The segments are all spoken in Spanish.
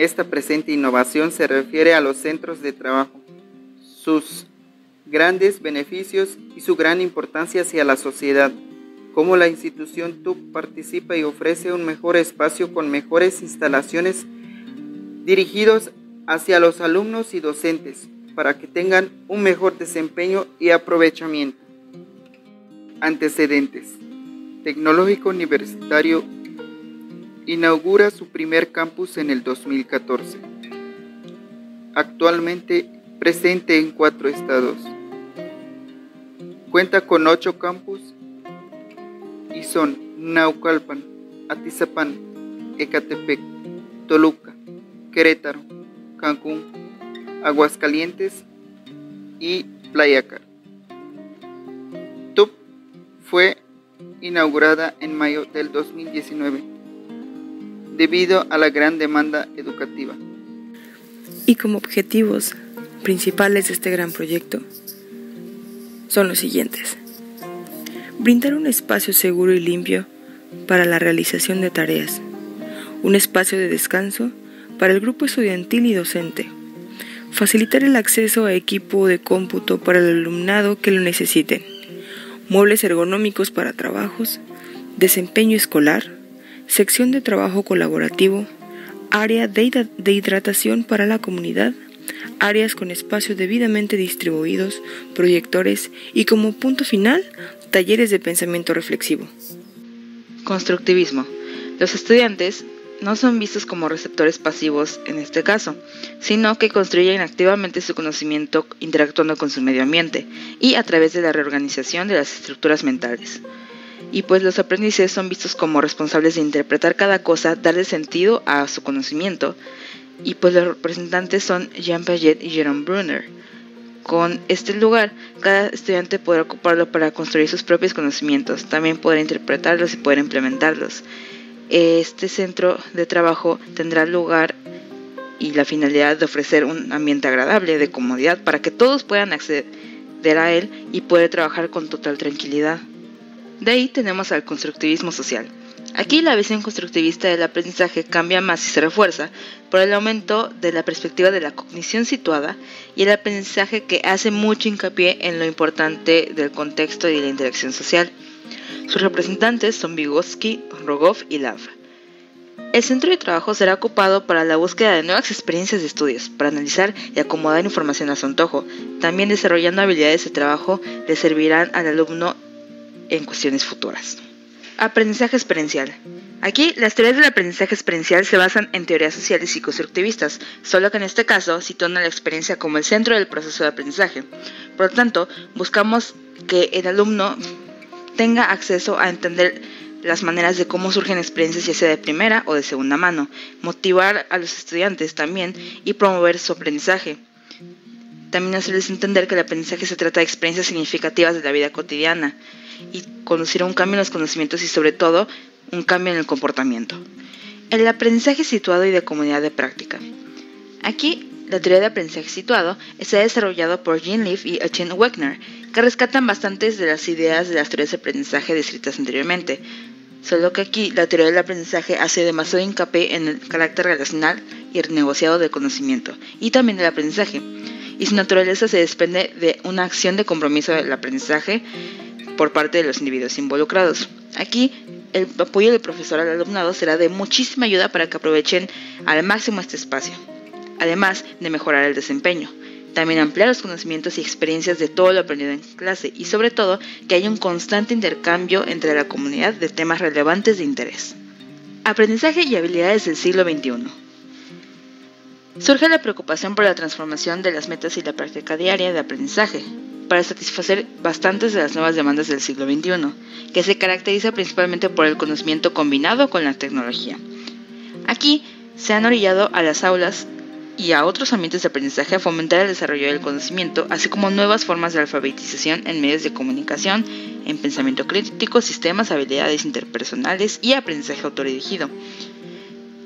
Esta presente innovación se refiere a los centros de trabajo, sus grandes beneficios y su gran importancia hacia la sociedad. Cómo la institución TUP participa y ofrece un mejor espacio con mejores instalaciones dirigidos hacia los alumnos y docentes para que tengan un mejor desempeño y aprovechamiento. Antecedentes. Tecnológico Universitario inaugura su primer campus en el 2014. Actualmente presente en cuatro estados. Cuenta con ocho campus y son Naucalpan, Atizapán, Ecatepec, Toluca, Querétaro, Cancún, Aguascalientes y Playacar. TUP fue inaugurada en mayo del 2019 debido a la gran demanda educativa. Y como objetivos principales de este gran proyecto son los siguientes. Brindar un espacio seguro y limpio para la realización de tareas, un espacio de descanso para el grupo estudiantil y docente, facilitar el acceso a equipo de cómputo para el alumnado que lo necesiten, muebles ergonómicos para trabajos, desempeño escolar, sección de trabajo colaborativo, área de hidratación para la comunidad, áreas con espacios debidamente distribuidos, proyectores y como punto final, talleres de pensamiento reflexivo. Constructivismo. Los estudiantes no son vistos como receptores pasivos en este caso, sino que construyen activamente su conocimiento interactuando con su medio ambiente y a través de la reorganización de las estructuras mentales. Y pues los aprendices son vistos como responsables de interpretar cada cosa, darle sentido a su conocimiento. Y pues los representantes son Jean Piaget y Jerome Brunner. Con este lugar, cada estudiante podrá ocuparlo para construir sus propios conocimientos, también podrá interpretarlos y poder implementarlos. Este centro de trabajo tendrá lugar y la finalidad de ofrecer un ambiente agradable, de comodidad, para que todos puedan acceder a él y poder trabajar con total tranquilidad. De ahí tenemos al constructivismo social. Aquí la visión constructivista del aprendizaje cambia más y se refuerza por el aumento de la perspectiva de la cognición situada y el aprendizaje que hace mucho hincapié en lo importante del contexto y la interacción social. Sus representantes son Vygotsky, Rogov y Lav. El centro de trabajo será ocupado para la búsqueda de nuevas experiencias de estudios, para analizar y acomodar información a su antojo. También desarrollando habilidades de trabajo le servirán al alumno en cuestiones futuras. Aprendizaje experiencial. Aquí, las teorías del aprendizaje experiencial se basan en teorías sociales y constructivistas, solo que en este caso sitúan la experiencia como el centro del proceso de aprendizaje. Por lo tanto, buscamos que el alumno tenga acceso a entender las maneras de cómo surgen experiencias ya sea de primera o de segunda mano, motivar a los estudiantes también y promover su aprendizaje. También hacerles entender que el aprendizaje se trata de experiencias significativas de la vida cotidiana y conducir a un cambio en los conocimientos y sobre todo un cambio en el comportamiento. El aprendizaje situado y de comunidad de práctica. Aquí, la teoría de aprendizaje situado está desarrollado por Jean Leaf y Etienne Wegner, que rescatan bastantes de las ideas de las teorías de aprendizaje descritas anteriormente, solo que aquí la teoría del aprendizaje hace demasiado hincapié en el carácter relacional y negociado del conocimiento, y también del aprendizaje, y su naturaleza se desprende de una acción de compromiso del aprendizaje por parte de los individuos involucrados. Aquí, el apoyo del profesor al alumnado será de muchísima ayuda para que aprovechen al máximo este espacio, además de mejorar el desempeño. También ampliar los conocimientos y experiencias de todo lo aprendido en clase y sobre todo que haya un constante intercambio entre la comunidad de temas relevantes de interés. Aprendizaje y habilidades del siglo XXI. Surge la preocupación por la transformación de las metas y la práctica diaria de aprendizaje, para satisfacer bastantes de las nuevas demandas del siglo XXI, que se caracteriza principalmente por el conocimiento combinado con la tecnología. Aquí se han orillado a las aulas y a otros ambientes de aprendizaje a fomentar el desarrollo del conocimiento, así como nuevas formas de alfabetización en medios de comunicación, en pensamiento crítico, sistemas, habilidades interpersonales y aprendizaje autodirigido.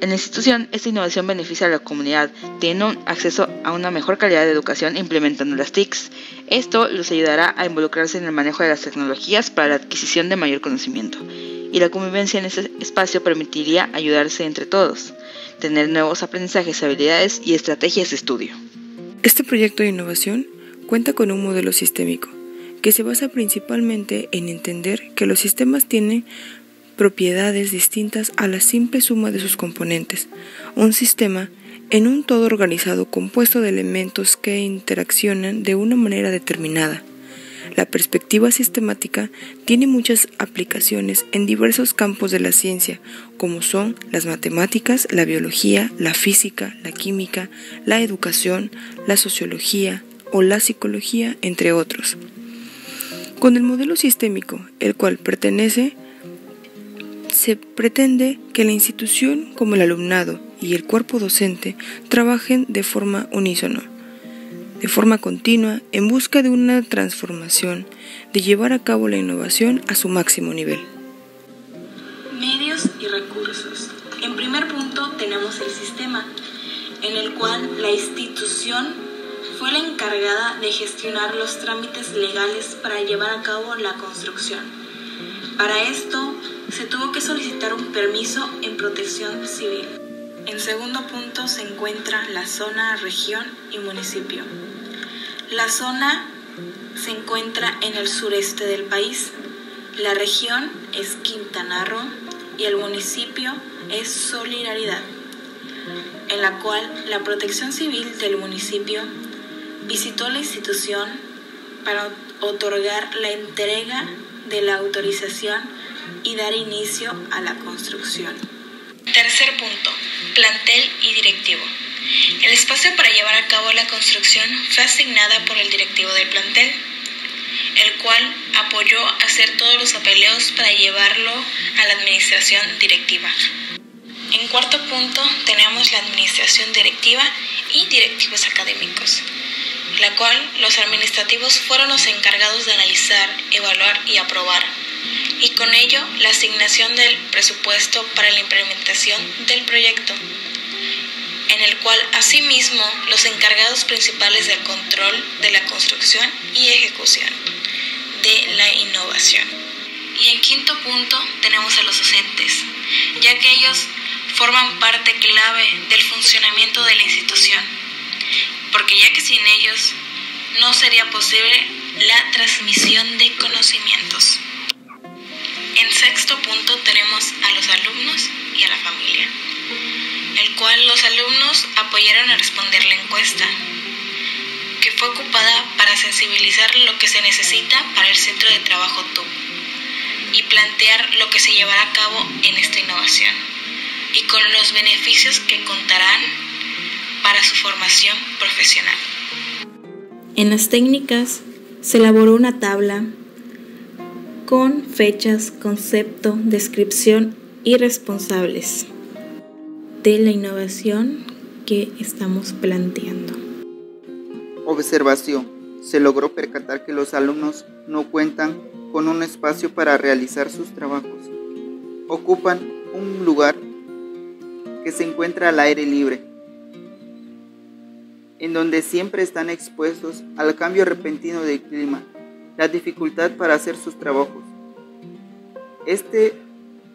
En la institución, esta innovación beneficia a la comunidad, teniendo acceso a una mejor calidad de educación implementando las TICs. Esto los ayudará a involucrarse en el manejo de las tecnologías para la adquisición de mayor conocimiento. y la convivencia en ese espacio permitiría ayudarse entre todos, tener nuevos aprendizajes, habilidades y estrategias de estudio. Este proyecto de innovación cuenta con un modelo sistémico que se basa principalmente en entender que los sistemas tienen propiedades distintas a la simple suma de sus componentes. Un sistema en un todo organizado compuesto de elementos que interaccionan de una manera determinada. La perspectiva sistemática tiene muchas aplicaciones en diversos campos de la ciencia, como son las matemáticas, la biología, la física, la química, la educación, la sociología o la psicología, entre otros. Con el modelo sistémico, el cual pertenece se pretende que la institución como el alumnado y el cuerpo docente trabajen de forma unísono, de forma continua, en busca de una transformación, de llevar a cabo la innovación a su máximo nivel. Medios y recursos. En primer punto tenemos el sistema, en el cual la institución fue la encargada de gestionar los trámites legales para llevar a cabo la construcción. Para esto se tuvo que solicitar un permiso en protección civil. En segundo punto se encuentra la zona, región y municipio. La zona se encuentra en el sureste del país. La región es Quintana Roo y el municipio es Solidaridad, en la cual la protección civil del municipio visitó la institución para otorgar la entrega de la autorización y dar inicio a la construcción. Tercer punto, plantel y directivo. El espacio para llevar a cabo la construcción fue asignada por el directivo del plantel, el cual apoyó hacer todos los papeleos para llevarlo a la administración directiva. En cuarto punto tenemos la administración directiva y directivos académicos, la cual los administrativos fueron los encargados de analizar, evaluar y aprobar y con ello la asignación del presupuesto para la implementación del proyecto, en el cual asimismo los encargados principales del control de la construcción y ejecución de la innovación. Y en quinto punto tenemos a los docentes, ya que ellos forman parte clave del funcionamiento de la institución, porque ya que sin ellos no sería posible la transmisión de conocimientos. En sexto punto tenemos a los alumnos y a la familia, el cual los alumnos apoyaron a responder la encuesta, que fue ocupada para sensibilizar lo que se necesita para el centro de trabajo TUB y plantear lo que se llevará a cabo en esta innovación y con los beneficios que contarán para su formación profesional. En las técnicas se elaboró una tabla con fechas, concepto, descripción y responsables de la innovación que estamos planteando. Observación. Se logró percatar que los alumnos no cuentan con un espacio para realizar sus trabajos. Ocupan un lugar que se encuentra al aire libre, en donde siempre están expuestos al cambio repentino del clima la dificultad para hacer sus trabajos. Este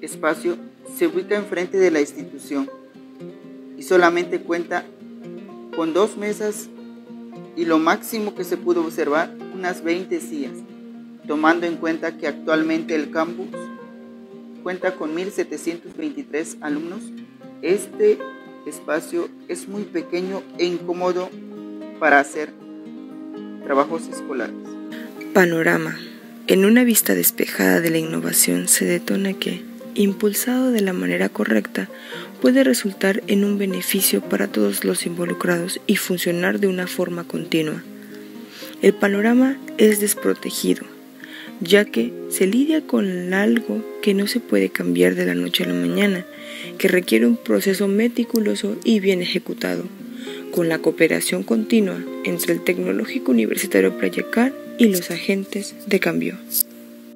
espacio se ubica enfrente de la institución y solamente cuenta con dos mesas y lo máximo que se pudo observar unas 20 sillas, tomando en cuenta que actualmente el campus cuenta con 1723 alumnos. Este espacio es muy pequeño e incómodo para hacer trabajos escolares. Panorama. En una vista despejada de la innovación se detona que, impulsado de la manera correcta, puede resultar en un beneficio para todos los involucrados y funcionar de una forma continua. El panorama es desprotegido, ya que se lidia con algo que no se puede cambiar de la noche a la mañana, que requiere un proceso meticuloso y bien ejecutado, con la cooperación continua entre el Tecnológico Universitario Playacar y los agentes de cambio.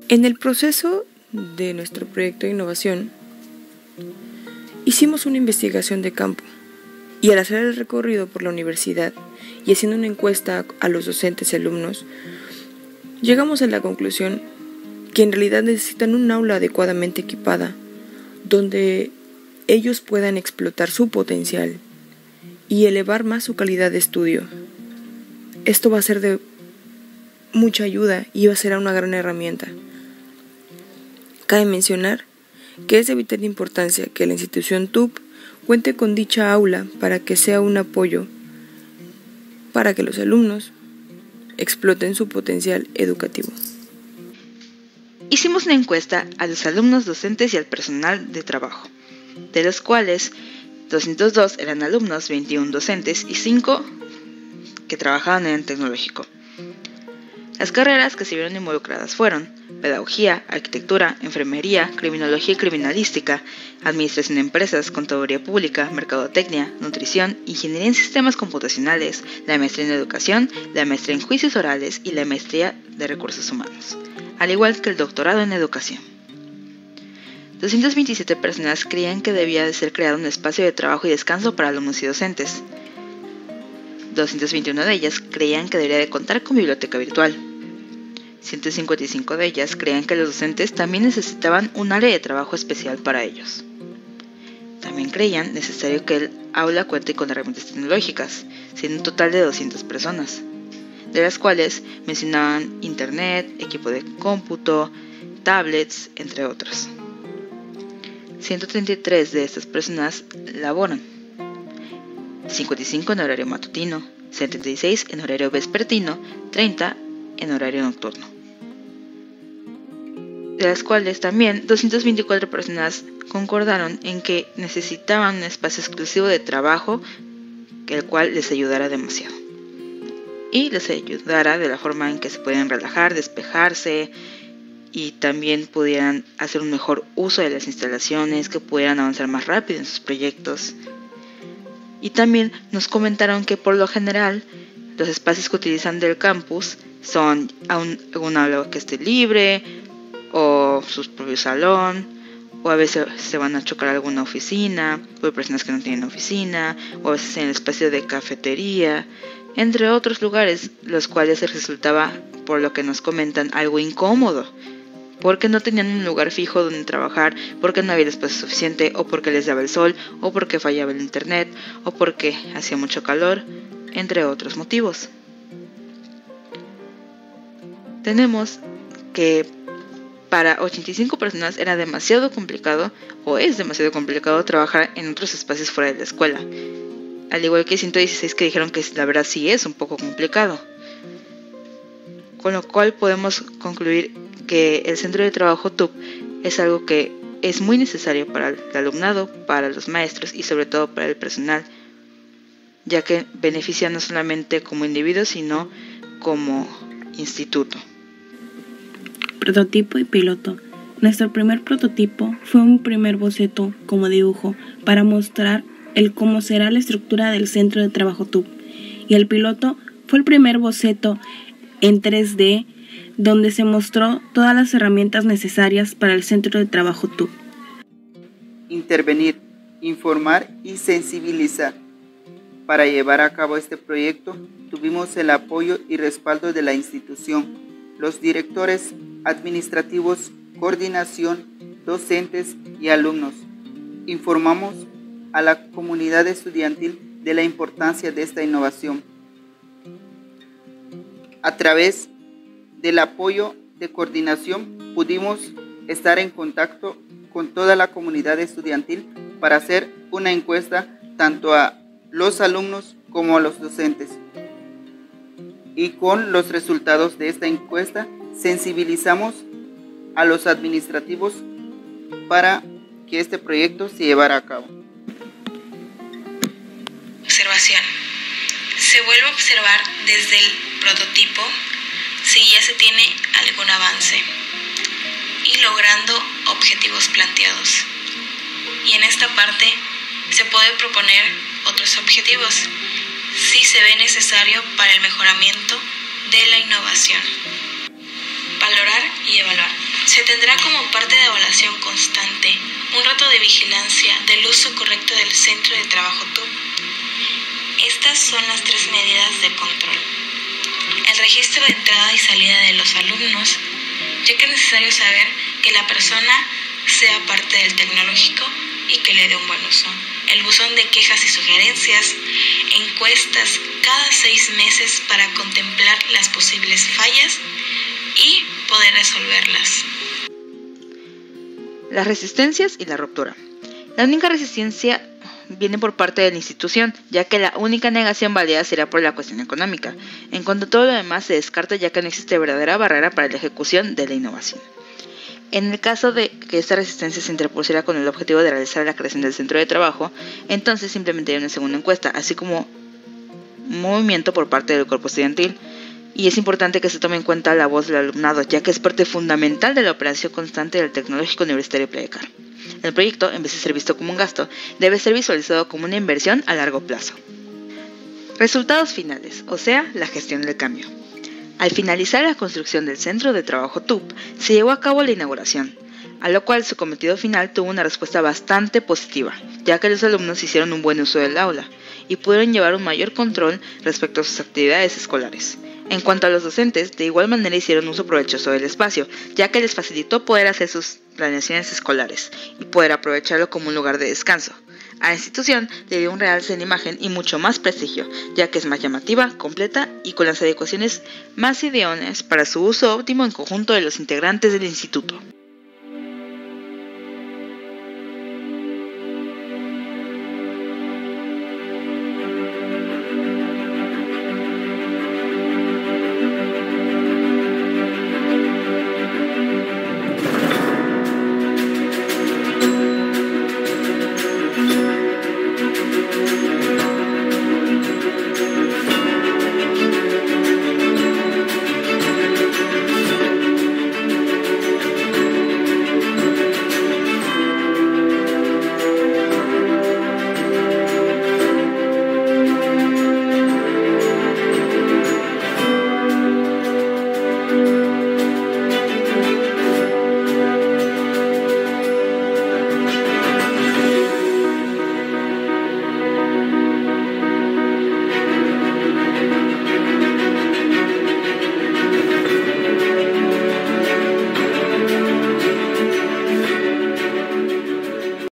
En el proceso de nuestro proyecto de innovación, hicimos una investigación de campo y al hacer el recorrido por la universidad y haciendo una encuesta a los docentes y alumnos, llegamos a la conclusión que en realidad necesitan un aula adecuadamente equipada, donde ellos puedan explotar su potencial y elevar más su calidad de estudio. Esto va a ser de mucha ayuda y va a ser una gran herramienta. Cabe mencionar que es de vital importancia que la institución TUP cuente con dicha aula para que sea un apoyo para que los alumnos exploten su potencial educativo. Hicimos una encuesta a los alumnos docentes y al personal de trabajo, de los cuales 202 eran alumnos, 21 docentes y 5 que trabajaban en el tecnológico. Las carreras que se vieron involucradas fueron pedagogía, arquitectura, enfermería, criminología y criminalística, administración de empresas, contaduría pública, mercadotecnia, nutrición, ingeniería en sistemas computacionales, la maestría en educación, la maestría en juicios orales y la maestría de recursos humanos, al igual que el doctorado en educación. 227 personas creían que debía de ser creado un espacio de trabajo y descanso para alumnos y docentes. 221 de ellas creían que debería de contar con biblioteca virtual. 155 de ellas creían que los docentes también necesitaban un área de trabajo especial para ellos. También creían necesario que el aula cuente con herramientas tecnológicas, siendo un total de 200 personas, de las cuales mencionaban internet, equipo de cómputo, tablets, entre otros. 133 de estas personas laboran 55 en horario matutino, 76 en horario vespertino, 30 en horario nocturno. De las cuales también 224 personas concordaron en que necesitaban un espacio exclusivo de trabajo, el cual les ayudara demasiado. Y les ayudara de la forma en que se pueden relajar, despejarse y también pudieran hacer un mejor uso de las instalaciones, que pudieran avanzar más rápido en sus proyectos, y también nos comentaron que por lo general los espacios que utilizan del campus son un, aula que esté libre o su propio salón o a veces se van a chocar alguna oficina o personas que no tienen oficina o a veces en el espacio de cafetería entre otros lugares los cuales resultaba por lo que nos comentan algo incómodo porque no tenían un lugar fijo donde trabajar, porque no había espacio suficiente, o porque les daba el sol, o porque fallaba el internet, o porque hacía mucho calor, entre otros motivos. Tenemos que para 85 personas era demasiado complicado o es demasiado complicado trabajar en otros espacios fuera de la escuela. Al igual que 116 que dijeron que la verdad sí es un poco complicado. Con lo cual podemos concluir que el centro de trabajo TUP es algo que es muy necesario para el alumnado, para los maestros y sobre todo para el personal, ya que beneficia no solamente como individuo, sino como instituto. Prototipo y piloto. Nuestro primer prototipo fue un primer boceto como dibujo para mostrar el cómo será la estructura del centro de trabajo TUP. Y el piloto fue el primer boceto en 3D donde se mostró todas las herramientas necesarias para el centro de trabajo. Intervenir, informar y sensibilizar. Para llevar a cabo este proyecto tuvimos el apoyo y respaldo de la institución, los directores administrativos, coordinación, docentes y alumnos. Informamos a la comunidad estudiantil de la importancia de esta innovación. A través del apoyo de coordinación pudimos estar en contacto con toda la comunidad estudiantil para hacer una encuesta tanto a los alumnos como a los docentes. Y con los resultados de esta encuesta sensibilizamos a los administrativos para que este proyecto se llevara a cabo. Observación. Se vuelve a observar desde el prototipo si ya se tiene algún avance y logrando objetivos planteados. Y en esta parte se puede proponer otros objetivos si se ve necesario para el mejoramiento de la innovación. Valorar y evaluar. Se tendrá como parte de evaluación constante un rato de vigilancia del uso correcto del centro de trabajo TUB. Estas son las tres medidas de control el registro de entrada y salida de los alumnos, ya que es necesario saber que la persona sea parte del tecnológico y que le dé un buen uso. El buzón de quejas y sugerencias, encuestas cada seis meses para contemplar las posibles fallas y poder resolverlas. Las resistencias y la ruptura. La única resistencia viene por parte de la institución, ya que la única negación válida será por la cuestión económica, en cuanto todo lo demás se descarta ya que no existe verdadera barrera para la ejecución de la innovación. En el caso de que esta resistencia se interpusiera con el objetivo de realizar la creación del centro de trabajo, entonces simplemente hay una segunda encuesta, así como movimiento por parte del cuerpo estudiantil. Y es importante que se tome en cuenta la voz del alumnado, ya que es parte fundamental de la operación constante del Tecnológico Universitario Pledecar. El proyecto, en vez de ser visto como un gasto, debe ser visualizado como una inversión a largo plazo. Resultados finales, o sea, la gestión del cambio. Al finalizar la construcción del centro de trabajo TUP, se llevó a cabo la inauguración, a lo cual su cometido final tuvo una respuesta bastante positiva, ya que los alumnos hicieron un buen uso del aula y pudieron llevar un mayor control respecto a sus actividades escolares. En cuanto a los docentes, de igual manera hicieron uso provechoso del espacio, ya que les facilitó poder hacer sus planeaciones escolares y poder aprovecharlo como un lugar de descanso. A la institución le dio un realce en imagen y mucho más prestigio, ya que es más llamativa, completa y con las adecuaciones más idóneas para su uso óptimo en conjunto de los integrantes del instituto.